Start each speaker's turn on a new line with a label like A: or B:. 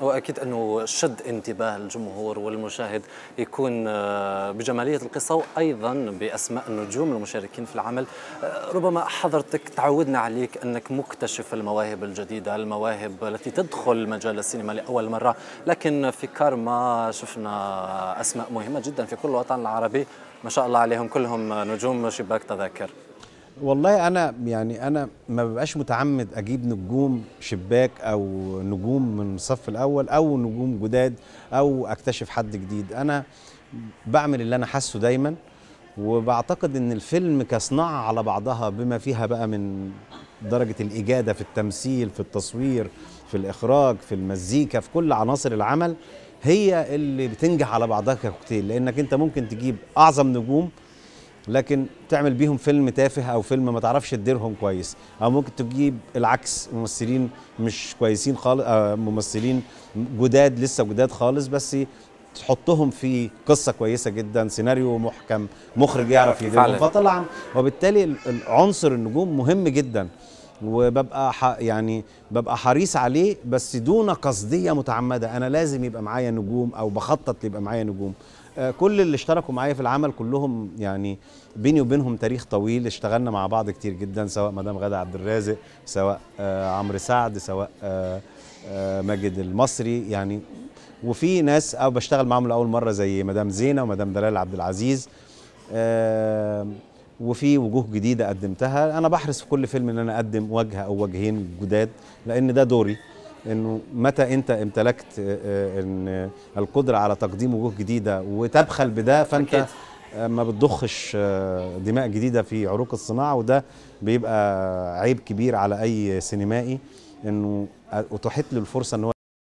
A: وأكيد أنه شد انتباه الجمهور والمشاهد يكون آه، بجمالية القصة وأيضا بأسماء النجوم المشاركين في العمل. آه، ربما حضرتك تعودنا عليك أنك مكتشف المواهب الجديدة المواهب التي تدخل مجال السينما لأول مرة لكن في كارما شفنا أسماء مهمة جدا في كل الوطن العربي. ما شاء الله عليهم كلهم نجوم شباك تذاكر.
B: والله أنا يعني أنا ما ببقاش متعمد أجيب نجوم شباك أو نجوم من الصف الأول أو نجوم جداد أو أكتشف حد جديد. أنا بعمل اللي أنا حاسه دايما وبعتقد إن الفيلم كصناعة على بعضها بما فيها بقى من درجة الإجادة في التمثيل في التصوير في الإخراج في المزيكا في كل عناصر العمل هي اللي بتنجح على بعضها ككوكتيل. لأنك أنت ممكن تجيب أعظم نجوم لكن تعمل بيهم فيلم تافه أو فيلم ما تعرفش تديرهم كويس. أو ممكن تجيب العكس ممثلين مش كويسين خالص ممثلين جداد لسه جداد خالص بس تحطهم في قصة كويسة جدا سيناريو محكم مخرج يعرف يديرهم. فطلع وبالتالي عنصر النجوم مهم جدا. وببقى يعني ببقى حريص عليه بس دون قصدية متعمدة. أنا لازم يبقى معايا نجوم أو بخطط يبقى معايا نجوم. آه، كل اللي اشتركوا معايا في العمل كلهم يعني بيني وبينهم تاريخ طويل. اشتغلنا مع بعض كتير جدا سواء مدام غادة عبد الرازق سواء آه عمرو سعد سواء آه ماجد المصري. يعني وفي ناس أو بشتغل معاهم لأول مرة زي مدام زينة ومدام دلال عبد العزيز. وفي وجوه جديدة قدمتها. أنا بحرص في كل فيلم إن أنا أقدم وجه أو وجهين جداد لأن ده دوري. إنه متى أنت امتلكت آه، آه، إن القدرة على تقديم وجوه جديدة وتبخل بده فأنت أكيد. ما بتضخش آه، دماء جديدة في عروق الصناعة وده بيبقى عيب كبير على أي سينمائي. إنه اتاحت له الفرصة إن هو